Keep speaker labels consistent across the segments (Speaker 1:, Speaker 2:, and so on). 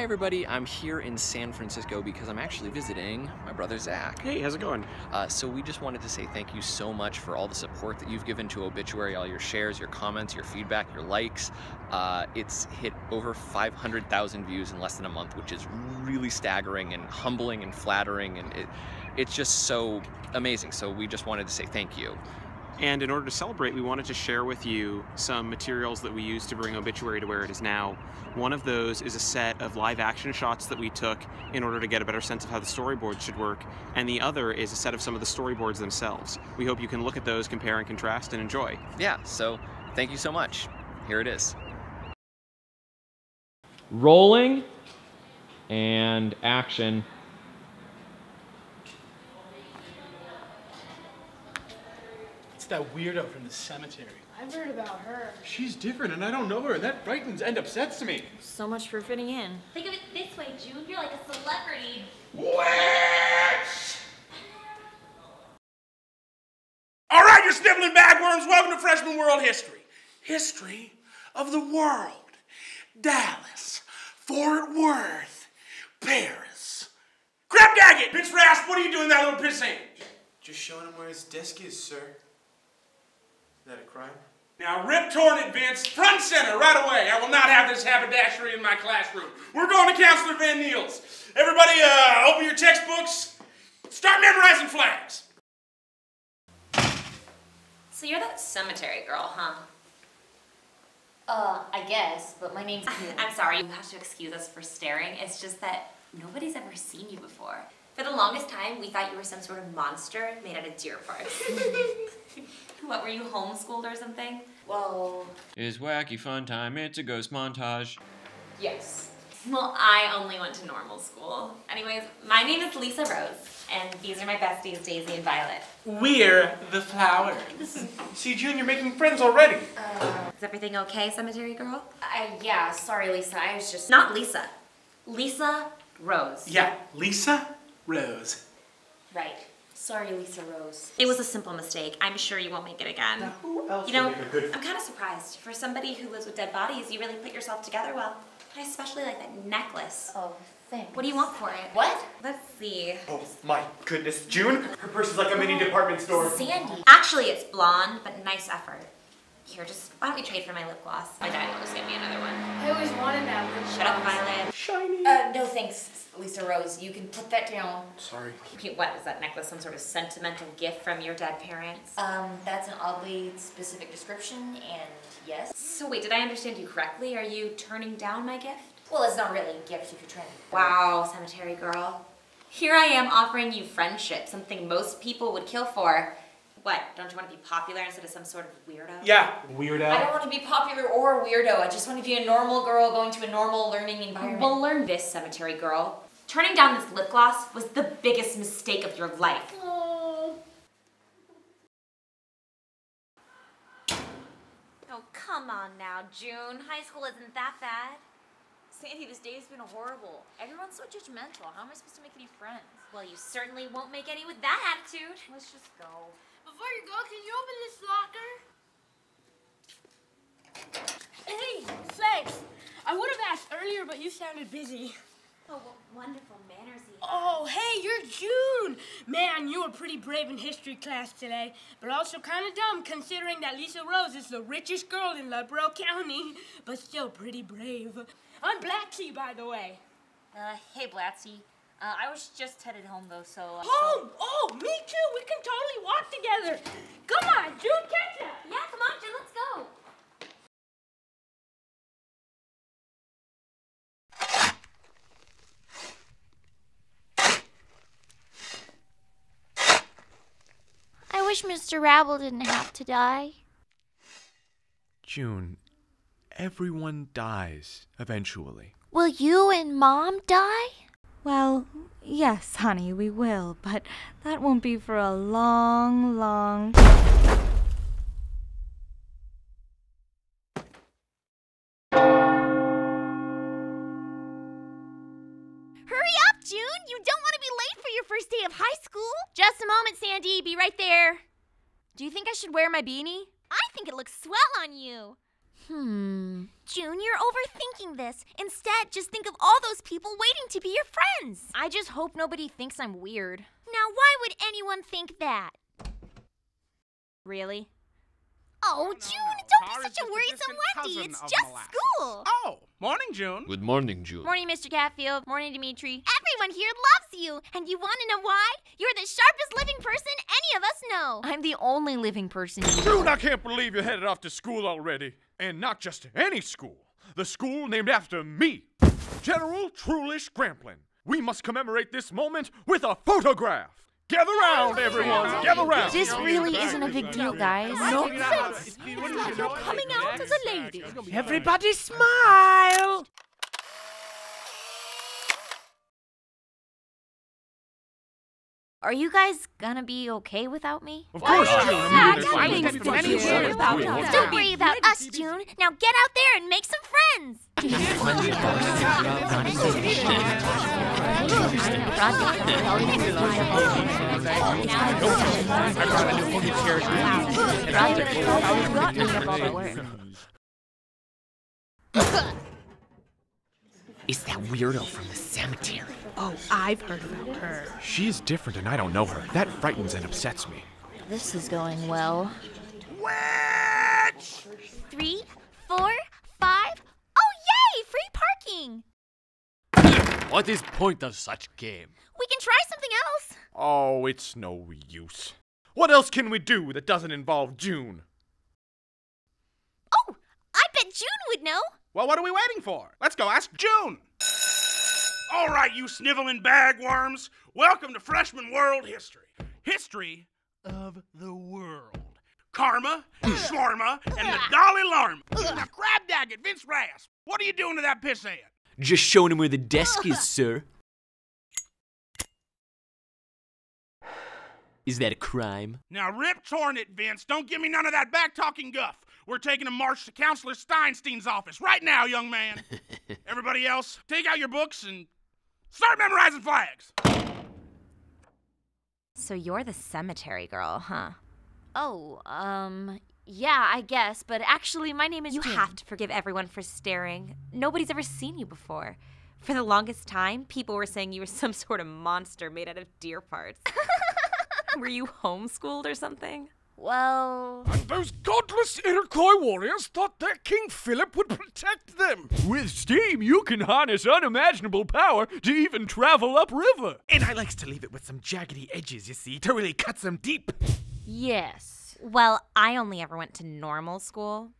Speaker 1: Hi everybody, I'm here in San Francisco because I'm actually visiting my brother Zach.
Speaker 2: Hey, how's it going?
Speaker 1: Uh, so we just wanted to say thank you so much for all the support that you've given to Obituary, all your shares, your comments, your feedback, your likes. Uh, it's hit over 500,000 views in less than a month, which is really staggering and humbling and flattering, and it, it's just so amazing. So we just wanted to say thank you.
Speaker 2: And in order to celebrate, we wanted to share with you some materials that we used to bring Obituary to where it is now. One of those is a set of live action shots that we took in order to get a better sense of how the storyboards should work, and the other is a set of some of the storyboards themselves. We hope you can look at those, compare and contrast, and enjoy.
Speaker 1: Yeah, so thank you so much. Here it is.
Speaker 3: Rolling and action.
Speaker 4: That weirdo from the cemetery.
Speaker 5: I've heard about her.
Speaker 4: She's different and I don't know her, and that frightens and upsets me.
Speaker 5: So much for fitting in.
Speaker 6: Think of it this way, June. You're like a celebrity.
Speaker 4: Witch! All right, you're sniveling bagworms. Welcome to Freshman World History. History of the world. Dallas, Fort Worth, Paris. Crap Daggett! Vince Rasp, what are you doing that little piss hand?
Speaker 7: Just showing him where his desk is, sir. Is that a crime?
Speaker 4: Now, rip torn it, Vince, front center, right away. I will not have this haberdashery in my classroom. We're going to Counselor Van Niels. Everybody, uh, open your textbooks. Start memorizing flags.
Speaker 6: So you're that cemetery girl, huh?
Speaker 5: Uh, I guess, but my name's
Speaker 6: I'm sorry, you have to excuse us for staring. It's just that nobody's ever seen you before. For the longest time, we thought you were some sort of monster made out of deer parts. what, were you homeschooled or something?
Speaker 5: Well,
Speaker 3: Is wacky fun time, it's a ghost montage.
Speaker 5: yes.
Speaker 6: Well, I only went to normal school. Anyways, my name is Lisa Rose, and these are my besties, Daisy and Violet.
Speaker 4: We're the flowers. See, June, you're making friends already.
Speaker 6: Uh, is everything okay, cemetery girl?
Speaker 5: I, yeah, sorry, Lisa. I was just.
Speaker 6: Not Lisa. Lisa Rose.
Speaker 4: Yeah, Lisa Rose.
Speaker 5: Right. Sorry, Lisa Rose.
Speaker 6: It was a simple mistake. I'm sure you won't make it again.
Speaker 4: Who else
Speaker 6: You know,
Speaker 4: make a good
Speaker 6: I'm kind of surprised. For somebody who lives with dead bodies, you really put yourself together well. I especially like that necklace.
Speaker 5: Oh, thanks.
Speaker 6: What do you want for it?
Speaker 5: What?
Speaker 6: Let's see.
Speaker 4: Oh my goodness, June, her purse is like a mini oh, department store.
Speaker 5: Sandy.
Speaker 6: Actually, it's blonde, but nice effort. Here, just why don't we trade for my lip gloss? My dad will just get me another one.
Speaker 5: I always wanted that. lip
Speaker 6: Shut up,
Speaker 5: gloss.
Speaker 6: Violet.
Speaker 4: Shiny.
Speaker 5: Uh, no thanks, Lisa Rose. You can put that down.
Speaker 4: Sorry.
Speaker 6: Wait, What is that necklace? Some sort of sentimental gift from your dead parents?
Speaker 5: Um, that's an oddly specific description, and yes.
Speaker 6: So wait, did I understand you correctly? Are you turning down my gift?
Speaker 5: Well, it's not really a gift if you're trying to.
Speaker 6: Wow, cemetery girl. Here I am offering you friendship, something most people would kill for. What, don't you want to be popular instead of some sort of weirdo?
Speaker 4: Yeah, weirdo.
Speaker 5: I don't want to be popular or a weirdo. I just want to be a normal girl going to a normal learning environment.
Speaker 6: We'll learn this, cemetery girl. Turning down this lip gloss was the biggest mistake of your life. Oh, come on now, June. High school isn't that bad.
Speaker 5: Sandy, this day has been horrible. Everyone's so judgmental. How am I supposed to make any friends?
Speaker 6: Well, you certainly won't make any with that attitude.
Speaker 5: Let's just go.
Speaker 8: Before you go, can you open this locker? Hey, thanks. I would have asked earlier, but you sounded busy.
Speaker 6: Oh, what wonderful manners he
Speaker 8: Oh, hey, you're June. Man, you were pretty brave in history class today, but also kind of dumb considering that Lisa Rose is the richest girl in Leadboro County, but still pretty brave. I'm Blatsy, by the way.
Speaker 9: Uh, hey, Blatsy. Uh, I was just headed home, though, so... Uh,
Speaker 8: Oh, oh, me too. We can totally walk together. Come on, June, catch up.
Speaker 6: Yeah, come on, June, let's go.
Speaker 10: I wish Mr. Rabble didn't have to die.
Speaker 11: June, everyone dies eventually.
Speaker 10: Will you and Mom die?
Speaker 12: Well, yes, honey, we will, but that won't be for a long, long.
Speaker 10: Hurry up, June! You don't want to be late for your first day of high school! Just a moment, Sandy. Be right there. Do you think I should wear my beanie? I think it looks swell on you.
Speaker 5: Hmm. June, you're overthinking this. Instead, just think of all those people waiting to be your friends.
Speaker 6: I just hope nobody thinks I'm weird.
Speaker 5: Now, why would anyone think that?
Speaker 6: Really?
Speaker 5: Oh, June, don't
Speaker 13: Tar
Speaker 5: be such a worrisome Wendy. It's just
Speaker 13: molasses.
Speaker 5: school.
Speaker 13: Oh, morning, June.
Speaker 14: Good morning, June.
Speaker 6: Morning, Mr. Catfield. Morning, Dimitri.
Speaker 5: Everyone here loves you. And you want to know why? You're the sharpest living person any of us know.
Speaker 6: I'm the only living person
Speaker 11: June, I can't believe you're headed off to school already. And not just any school. The school named after me, General Trulish Gramplin. We must commemorate this moment with a photograph. Gather round, everyone. Gather round.
Speaker 6: This really isn't a big deal, guys.
Speaker 5: Nonsense. It's like you're coming out as a lady.
Speaker 4: Everybody smile!
Speaker 6: Are you guys gonna be okay without me?
Speaker 11: Of course, June.
Speaker 5: Yeah,
Speaker 11: There's
Speaker 5: don't worry about
Speaker 11: do.
Speaker 5: it.
Speaker 6: about
Speaker 11: Wait,
Speaker 6: it.
Speaker 11: hold
Speaker 5: Don't worry about us, June. Now get out there and make some friends.
Speaker 15: It's that weirdo from the cemetery.
Speaker 8: Oh, I've heard about her.
Speaker 11: She's different and I don't know her. That frightens and upsets me.
Speaker 6: This is going well.
Speaker 4: Witch!
Speaker 5: Three, four, five. Oh, yay! Free parking.
Speaker 14: What is point of such game?
Speaker 5: We can try something else.
Speaker 11: Oh, it's no use. What else can we do that doesn't involve June?
Speaker 5: Oh, I bet June would know.
Speaker 13: Well, what are we waiting for? Let's go ask June.
Speaker 4: All right, you sniveling bagworms. Welcome to Freshman World History. History of the world. Karma, Shwarma, and the Dalai Lama. Now, crab daggett, Vince Rasp. What are you doing to that piss ant?
Speaker 15: Just showing him where the desk is, sir. Is that a crime?
Speaker 4: Now, rip torn it, Vince. Don't give me none of that back talking guff. We're taking a march to Counselor Steinstein's office right now, young man. Everybody else, take out your books and start memorizing flags.
Speaker 6: So you're the cemetery girl, huh? Oh, um, yeah, I guess, but actually, my name is. You have to forgive everyone for staring. Nobody's ever seen you before. For the longest time, people were saying you were some sort of monster made out of deer parts. were you homeschooled or something? Well,
Speaker 4: And those godless Iroquois warriors thought that King Philip would protect them.
Speaker 11: With steam, you can harness unimaginable power to even travel upriver.
Speaker 7: And I likes to leave it with some jaggedy edges, you see, to really cut them deep.
Speaker 6: yes. Well, I only ever went to normal school.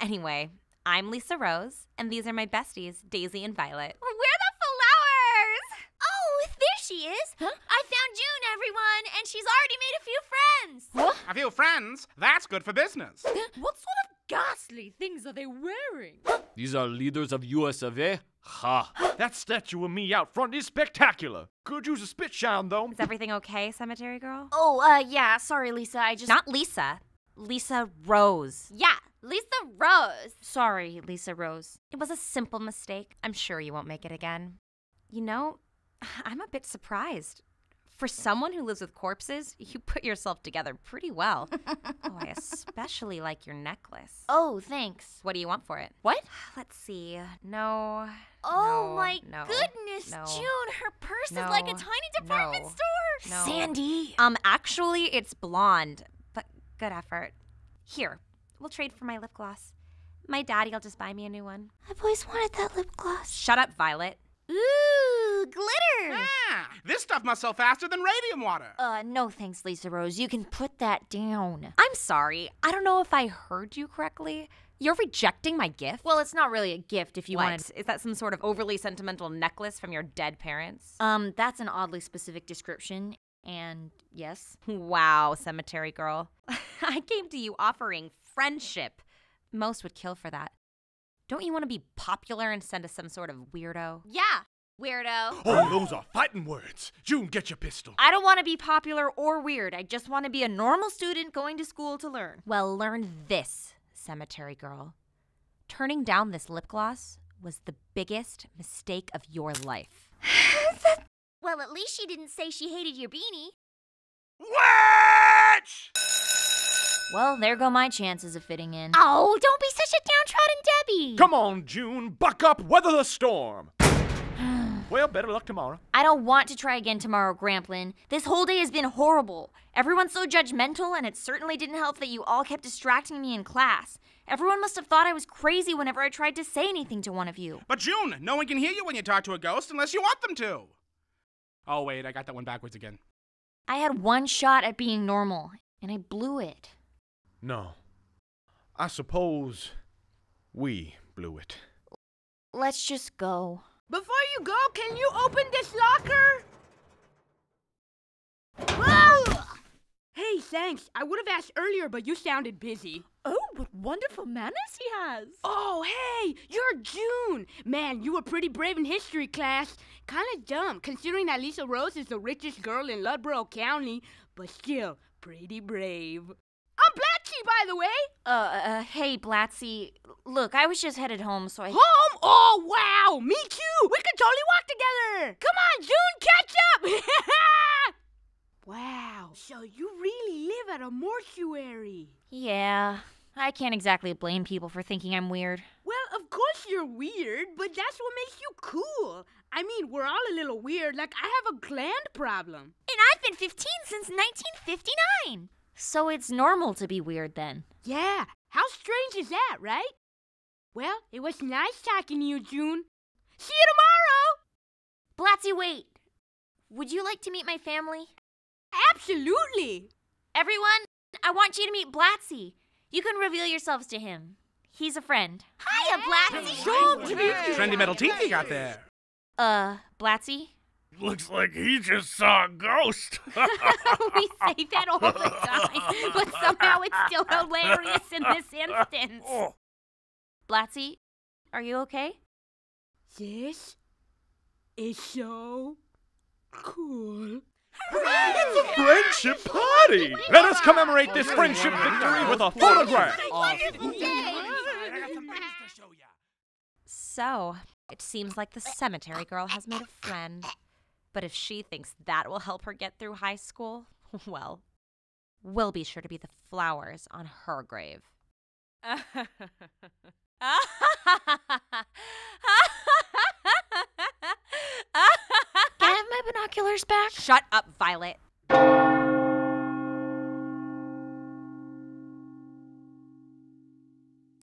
Speaker 6: Anyway, I'm Lisa Rose, and these are my besties, Daisy and Violet.
Speaker 5: We're the flowers. Oh, there she is. I found June, everyone, and she's already made a few friends.
Speaker 13: A few friends. That's good for business.
Speaker 8: What sort of ghastly things are they wearing?
Speaker 14: These are leaders of US of A? Ha!
Speaker 11: That statue of me out front is spectacular. Could use a spit shine, though.
Speaker 6: Is everything okay, cemetery girl?
Speaker 16: Oh, uh, yeah. Sorry, Lisa. I just.
Speaker 6: Not Lisa. Lisa Rose.
Speaker 5: Yeah, Lisa Rose.
Speaker 6: Sorry, Lisa Rose. It was a simple mistake. I'm sure you won't make it again. You know, I'm a bit surprised. For someone who lives with corpses, you put yourself together pretty well. oh, I especially like your necklace.
Speaker 16: Oh, thanks.
Speaker 6: What do you want for it?
Speaker 16: What?
Speaker 6: Let's see. No.
Speaker 5: Oh
Speaker 6: no,
Speaker 5: my
Speaker 6: no,
Speaker 5: goodness,
Speaker 6: no,
Speaker 5: June, her purse is like a tiny department store.
Speaker 16: Sandy.
Speaker 6: Um, actually, it's blonde, but good effort. Here, we'll trade for my lip gloss. My daddy'll just buy me a new one.
Speaker 5: I've always wanted that lip gloss.
Speaker 6: Shut up, Violet.
Speaker 5: Ooh, glitter.
Speaker 13: Ah, this stuff must sell faster than radium water.
Speaker 16: Uh, no thanks, Lisa Rose. You can put that down.
Speaker 6: I'm sorry. I don't know if I heard you correctly. You're rejecting my gift?
Speaker 16: Well, it's not really a gift if you
Speaker 6: what?
Speaker 16: wanted.
Speaker 6: Is that some sort of overly sentimental necklace from your dead parents?
Speaker 16: Um, that's an oddly specific description. And yes.
Speaker 6: Wow, cemetery girl. I came to you offering friendship. Most would kill for that. Don't you want to be popular instead of some sort of weirdo?
Speaker 5: Yeah, weirdo.
Speaker 11: Oh, those are fighting words. June, get your pistol.
Speaker 16: I don't want to be popular or weird. I just want to be a normal student going to school to learn.
Speaker 6: Well, learn this, cemetery girl. Turning down this lip gloss was the biggest mistake of your life.
Speaker 5: Well, at least she didn't say she hated your beanie.
Speaker 4: Witch!
Speaker 5: Well, there go my chances of fitting in.
Speaker 17: Oh, don't be such a downtrodden Debbie.
Speaker 11: Come on, June, buck up, weather the storm. Well, better luck tomorrow.
Speaker 5: I don't want to try again tomorrow, Gramplin. This whole day has been horrible. Everyone's so judgmental, and it certainly didn't help that you all kept distracting me in class. Everyone must have thought I was crazy whenever I tried to say anything to one of you.
Speaker 4: But June, no one can hear you when you talk to a ghost unless you want them to. Oh, wait, I got that one backwards again.
Speaker 5: I had one shot at being normal, and I blew it.
Speaker 11: No. I suppose we blew it.
Speaker 5: Let's just go.
Speaker 8: Before you go, can you open this locker? Whoa! Hey, thanks. I would have asked earlier, but you sounded busy.
Speaker 18: Oh, what wonderful manners he has.
Speaker 8: Oh, hey, you're June. Man, you were pretty brave in history class. Kind of dumb, considering that Lisa Rose is the richest girl in Ludborough County, but still pretty brave. By the way.
Speaker 5: Uh, uh, hey, Blatsy. Look, I was just headed home, so I.
Speaker 8: Home? Oh, wow. Me too. We could totally walk together. Come on, June, catch up. wow. So you really live at a mortuary.
Speaker 5: Yeah. I can't exactly blame people for thinking I'm weird.
Speaker 8: Well, of course you're weird, but that's what makes you cool. I mean, we're all a little weird. Like, I have a gland problem.
Speaker 17: And I've been 15 since 1959.
Speaker 5: So it's normal to be weird then.
Speaker 8: Yeah. How strange is that, right? Well, it was nice talking to you, June. See you tomorrow!
Speaker 5: Blatsy, wait. Would you like to meet my family?
Speaker 8: Absolutely.
Speaker 5: Everyone, I want you to meet Blatsy. You can reveal yourselves to him. He's a friend.
Speaker 17: Hiya, Blatsy.
Speaker 8: Sure, to meet.
Speaker 4: Trendy metal teeth you got there.
Speaker 5: Uh, Blatsy?
Speaker 11: Looks like he just saw a ghost.
Speaker 17: we say that all the time, but somehow it's still hilarious in this instance.
Speaker 5: Oh. Blatsy, are you okay?
Speaker 8: This is so cool.
Speaker 11: it's a friendship party. Let us commemorate this friendship victory with a photograph.
Speaker 6: So, it seems like the cemetery girl has made a friend. But if she thinks that will help her get through high school, well, we'll be sure to be the flowers on her grave.
Speaker 5: Can I have my binoculars back?
Speaker 6: Shut up, Violet.